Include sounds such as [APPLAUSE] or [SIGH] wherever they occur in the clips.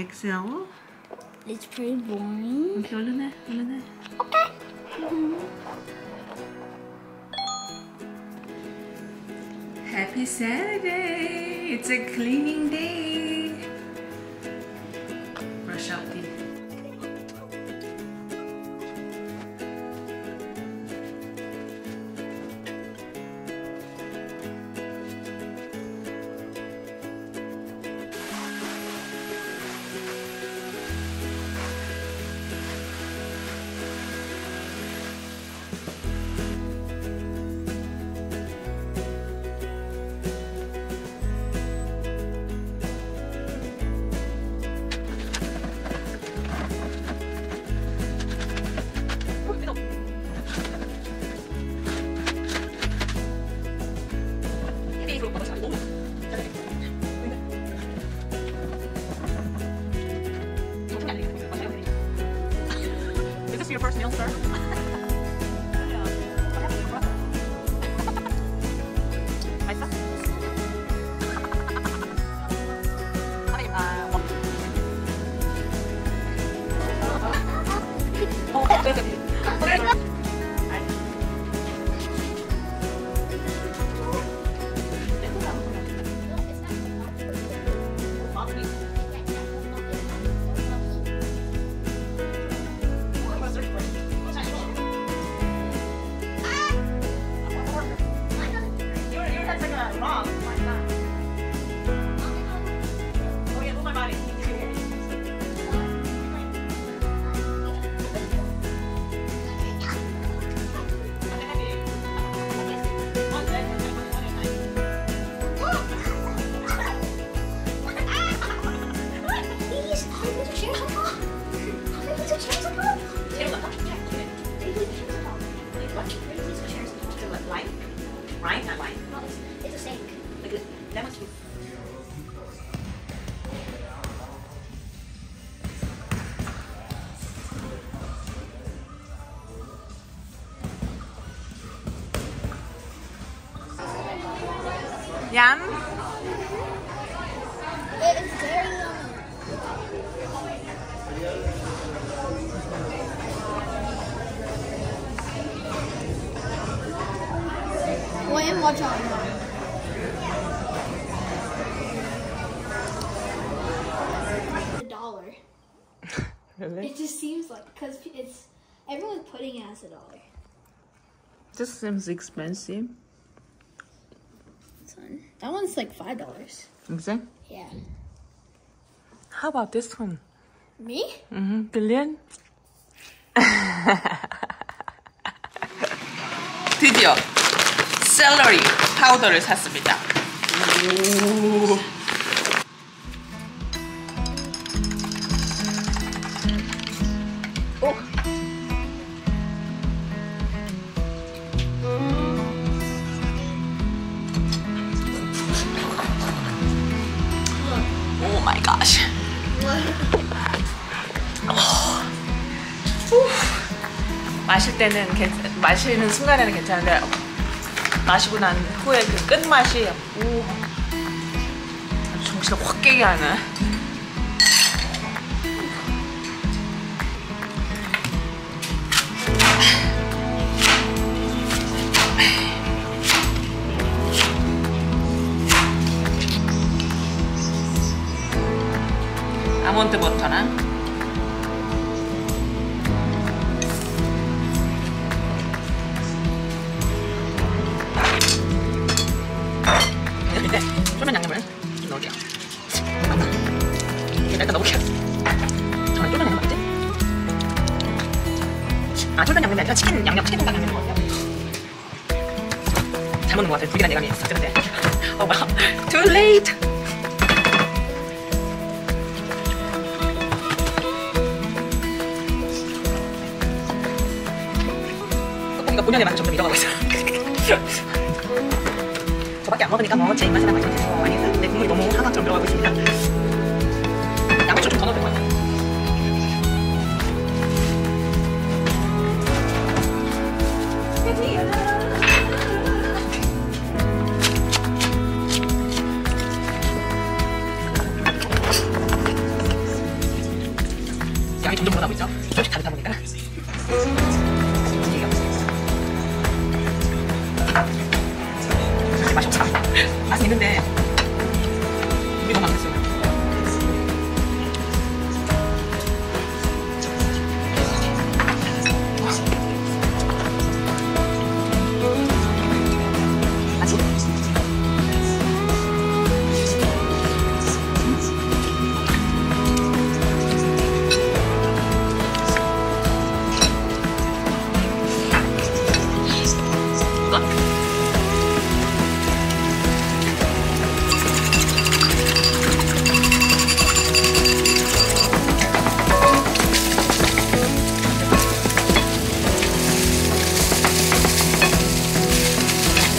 exhale. It's pretty boring. Okay. Okay. Mm -hmm. Happy Saturday! It's a cleaning day. Is this your first meal, sir? Really? It just seems like because it's everyone's putting it as a dollar. This seems expensive. This one. That one's like five dollars. Exactly. Yeah. How about this one? Me? Mm-hmm. Billion? 드디어 샐러리 파우더를 샀습니다. 오. 오. Oh my god. 마실 때는 괜- 마시는 순간에는 괜찮은데 마시고 난 후에 그 끝맛이 오 정신을 확 깨게 하는 아몬드 버터랑 5년에 만 전문 잃어가고 있어 저밖에 안 먹으니까 뭐 제 입맛에나 맛있게 해서 많이 했어요. 근데 국물이 너무 하나처럼 들어가고 있습니다. 양배추 좀더 넣을 거예요. 양이 점점 늘어나고 있죠?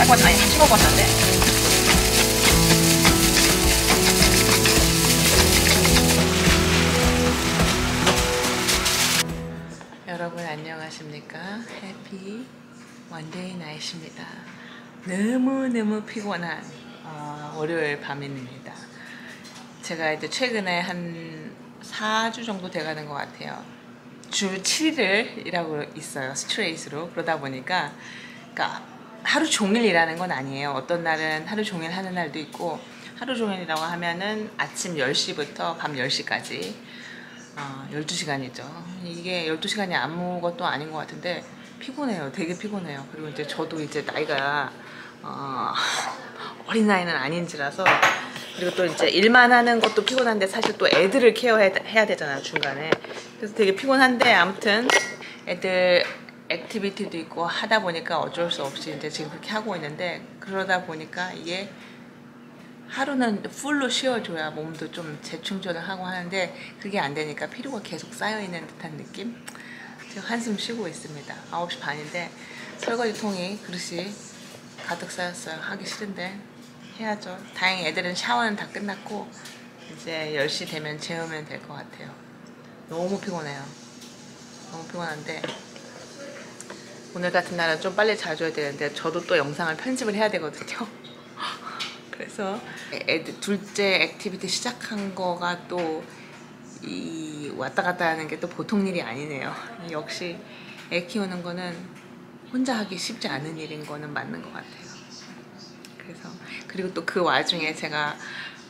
8번 아니 15번 한데? 여러분 안녕하십니까? Happy Monday night입니다. 너무너무 피곤한 어, 월요일 밤입니다. 제가 이제 최근에 한 4주 정도 돼가는 것 같아요. 주 7일을 일하고 있어요 straight로. 그러다 보니까 그러니까 하루 종일 일하는 건 아니에요 어떤 날은 하루 종일 하는 날도 있고 하루 종일이라고 하면은 아침 10시부터 밤 10시까지 어, 12시간이죠. 이게 12시간이 아무것도 아닌 것 같은데 피곤해요. 되게 피곤해요. 그리고 이제 저도 이제 나이가 어, [LAUGHS] 어린 나이는 아닌지라서 그리고 또 이제 일만 하는 것도 피곤한데 사실 또 애들을 케어해야 해야 되잖아요 중간에 그래서 되게 피곤한데 아무튼 애들 activity도 있고 하다 보니까 어쩔 수 없이 이제 지금 그렇게 하고 있는데 그러다 보니까 이게 하루는 full로 쉬어줘야 몸도 좀 재충전을 하고 하는데 그게 안 되니까 피로가 계속 쌓여있는 듯한 느낌? 지금 한숨 쉬고 있습니다. 9시 반인데 설거지통이 그릇이 가득 쌓였어요. 하기 싫은데 해야죠. 다행히 애들은 샤워는 다 끝났고 이제 10시 되면 재우면 될 것 같아요. 너무 피곤해요. 너무 피곤한데 오늘 같은 날은 좀 빨리 자줘야 되는데 저도 또 영상을 편집을 해야 되거든요. [LAUGHS] 그래서 애들 둘째 activity 시작한 거가 또 이 왔다 갔다 하는 게 또 보통 일이 아니네요. 역시 애 키우는 거는 혼자 하기 쉽지 않은 일인 거는 맞는 것 같아요. 그래서 그리고 또 그 와중에 제가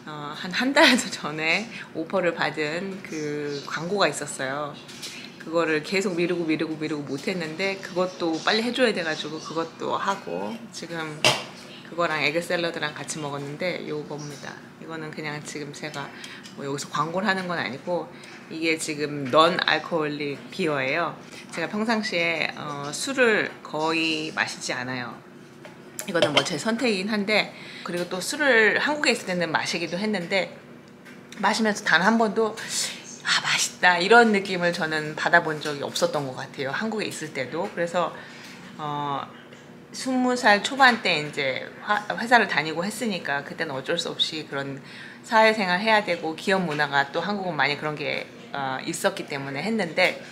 어, 한한 달 전에 오퍼를 받은 그 광고가 있었어요. 그거를 계속 미루고 미루고 미루고 못했는데 그것도 빨리 해줘야 돼가지고 그것도 하고 지금 그거랑 에그 샐러드랑 같이 먹었는데 요겁니다. 이거는 그냥 지금 제가 뭐 여기서 광고를 하는 건 아니고 이게 지금 넌 알코올릭 비어예요. 제가 평상시에 어, 술을 거의 마시지 않아요. 이거는 뭐 제 선택이긴 한데 그리고 또 술을 한국에 있을 때는 마시기도 했는데 마시면서 단 한 번도 아 맛있다 이런 느낌을 저는 받아본 적이 없었던 것 같아요. 한국에 있을 때도 그래서 어, 스무 살 초반 때 이제 화- 회사를 다니고 했으니까 그때는 어쩔 수 없이 그런 사회생활 해야 되고 기업 문화가 또 한국은 많이 그런 게 어, 있었기 때문에 했는데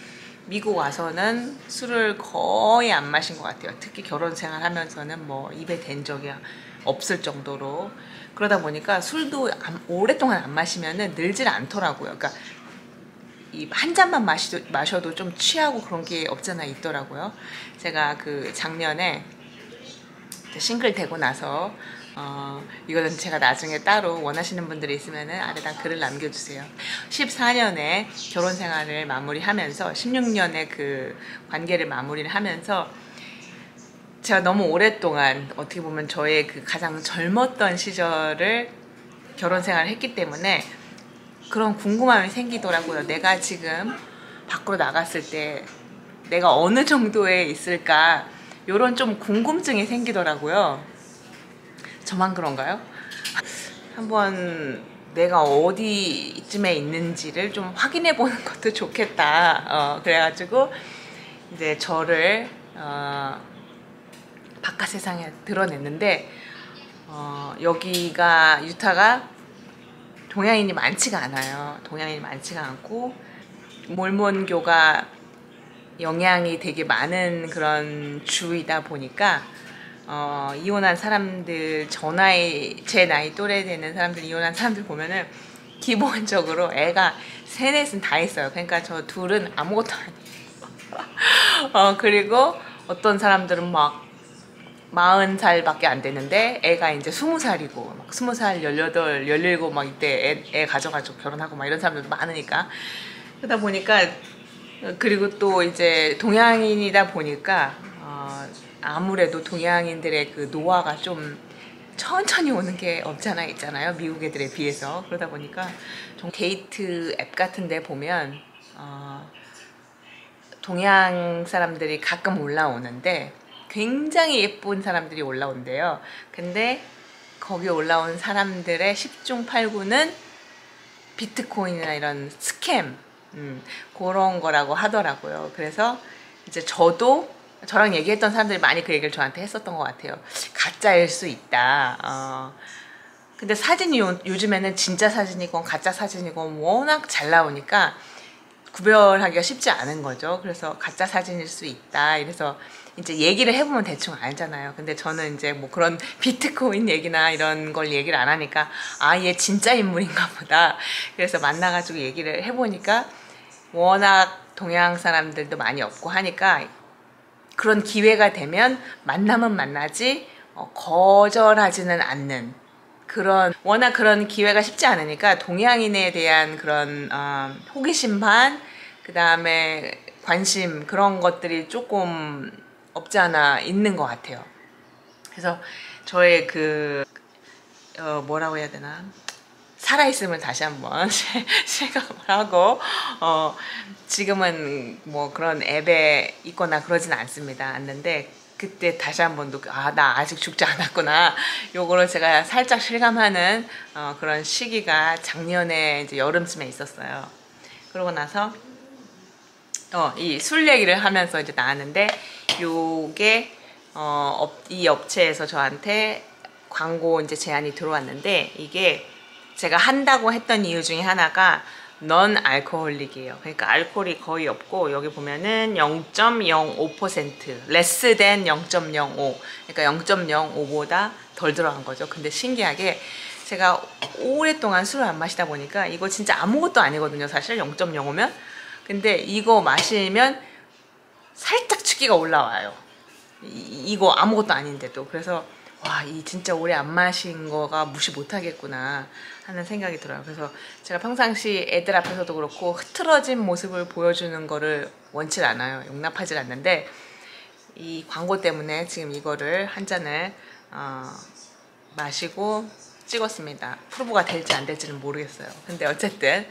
미국 와서는 술을 거의 안 마신 것 같아요. 특히 결혼 생활 하면서는 뭐 입에 댄 적이 없을 정도로 그러다 보니까 술도 안- 오랫동안 안 마시면은 늘질 않더라고요. 그러니까 이 한 잔만 마시, 마셔도 좀 취하고 그런 게 없잖아 있더라고요. 제가 그 작년에 싱글 되고 나서 어, 이거는 제가 나중에 따로 원하시는 분들이 있으면은 아래다 글을 남겨주세요. 14년에 결혼 생활을 마무리하면서 16년에 그 관계를 마무리를 하면서 제가 너무 오랫동안 어떻게 보면 저의 그 가장 젊었던 시절을 결혼 생활을 했기 때문에 그런 궁금함이 생기더라고요. 내가 지금 밖으로 나갔을 때 내가 어느 정도에 있을까 이런 좀 궁금증이 생기더라고요. 저만 그런가요? 한번 내가 어디쯤에 있는지를 좀 확인해 보는 [LAUGHS] 것도 좋겠다. 어, 그래가지고 이제 저를 어, 바깥 세상에 드러냈는데 어, 여기가 유타가 동양인이 많지가 않아요. 동양인이 많지가 않고 몰몬교가 영향이 되게 많은 그런 주이다 보니까 어, 이혼한 사람들 저 나이 제 나이 또래 되는 사람들 이혼한 사람들 보면은 기본적으로 애가 셋넷은 다 있어요. 그러니까 저 둘은 아무것도 아니에요. [LAUGHS] 어, 그리고 어떤 사람들은 막 마흔 살밖에 안 됐는데 애가 이제 스무 살이고 막 스무 살 열여덟 열일곱 막 이때 애, 애 가져가지고 결혼하고 막 이런 사람들도 많으니까. 그러다 보니까 어, 그리고 또 이제 동양인이다 보니까 어, 아무래도 동양인들의 그 노화가 좀 천천히 오는 게 없잖아 있잖아요 미국 애들에 비해서. 그러다 보니까 좀 데이트 앱 같은 데 보면 어, 동양 사람들이 가끔 올라오는데 굉장히 예쁜 사람들이 올라온대요. 근데 거기 올라온 사람들의 10중 8구는 비트코인이나 이런 스캠 음, 그런 거라고 하더라고요. 그래서 이제 저도 저랑 얘기했던 사람들이 많이 그 얘기를 저한테 했었던 것 같아요. 가짜일 수 있다. 어, 근데 사진이 요, 요즘에는 진짜 사진이건 가짜 사진이건 워낙 잘 나오니까 구별하기가 쉽지 않은 거죠. 그래서 가짜 사진일 수 있다. 이래서 이제 얘기를 해보면 대충 알잖아요. 근데 저는 이제 뭐 그런 비트코인 얘기나 이런 걸 얘기를 안 하니까 아, 얘 진짜 인물인가 보다. 그래서 만나가지고 얘기를 해보니까 워낙 동양 사람들도 많이 없고 하니까 그런 기회가 되면 만나면 만나지 어, 거절하지는 않는 그런 워낙 그런 기회가 쉽지 않으니까 동양인에 대한 그런 어, 호기심 반 그 다음에 관심 그런 것들이 조금 없지 않아 있는 것 같아요. 그래서 저의 그 어, 뭐라고 해야 되나 살아있음을 다시 한번 [LAUGHS] 실감을 하고 어, 지금은 뭐 그런 앱에 있거나 그러진 않습니다. 않는데 그때 다시 한번 더 아 나 아직 죽지 않았구나 요거를 제가 살짝 실감하는 어, 그런 시기가 작년에 이제 여름쯤에 있었어요. 그러고 나서 어, 이 술 얘기를 하면서 이제 나왔는데 요게 어, 업, 이 업체에서 저한테 광고 이제 제안이 들어왔는데 이게 제가 한다고 했던 이유 중에 하나가 non-alcoholic이에요. 그러니까 알코올이 거의 없고 여기 보면은 0.05% less than 0.05 그러니까 0.05보다 덜 들어간 거죠. 근데 신기하게 제가 오랫동안 술을 안 마시다 보니까 이거 진짜 아무것도 아니거든요. 사실 0.05면 근데 이거 마시면 살짝 취기가 올라와요. 이, 이거 아무것도 아닌데도 그래서 와, 이 진짜 오래 안 마신 거가 무시 못 하겠구나 하는 생각이 들어요. 그래서 제가 평상시 애들 앞에서도 그렇고 흐트러진 모습을 보여주는 거를 원치 않아요. 용납하지 않는데 이 광고 때문에 지금 이거를 한 잔을 어, 마시고 찍었습니다. 프로브가 될지 안 될지는 모르겠어요. 근데 어쨌든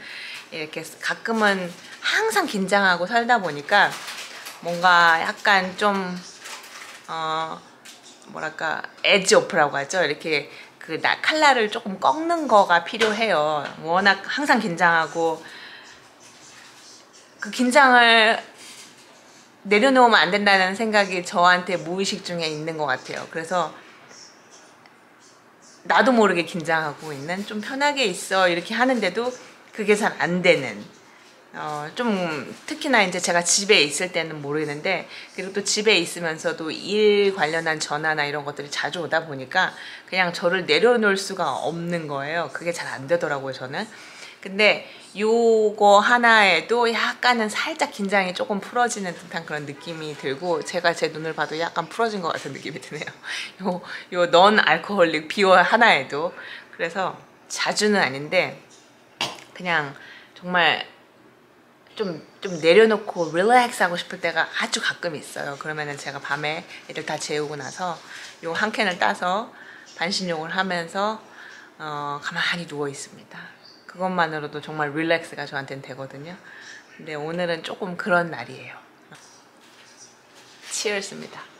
이렇게 가끔은 항상 긴장하고 살다 보니까 뭔가 약간 좀 어, 뭐랄까 에지 오프라고 하죠. 이렇게 그 나, 칼날을 조금 꺾는 거가 필요해요. 워낙 항상 긴장하고 그 긴장을 내려놓으면 안 된다는 생각이 저한테 무의식 중에 있는 것 같아요. 그래서 나도 모르게 긴장하고 있는 좀 편하게 있어 이렇게 하는데도 그게 잘 안 되는 어, 좀 특히나 이제 제가 집에 있을 때는 모르겠는데 그리고 또 집에 있으면서도 일 관련한 전화나 이런 것들이 자주 오다 보니까 그냥 저를 내려놓을 수가 없는 거예요. 그게 잘 안 되더라고요, 저는. 근데 요거 하나에도 약간은 살짝 긴장이 조금 풀어지는 듯한 그런 느낌이 들고 제가 제 눈을 봐도 약간 풀어진 것 같은 느낌이 드네요. [LAUGHS] 요, 요 넌 알코올릭 비어 하나에도 그래서 자주는 아닌데 그냥 정말 좀, 좀 내려놓고 릴렉스 하고 싶을 때가 아주 가끔 있어요. 그러면은 제가 밤에 애들 다 재우고 나서 요 한 캔을 따서 반신욕을 하면서 어, 가만히 누워 있습니다. 그것만으로도 정말 릴렉스가 저한테는 되거든요. 근데 오늘은 조금 그런 날이에요. 치열습니다.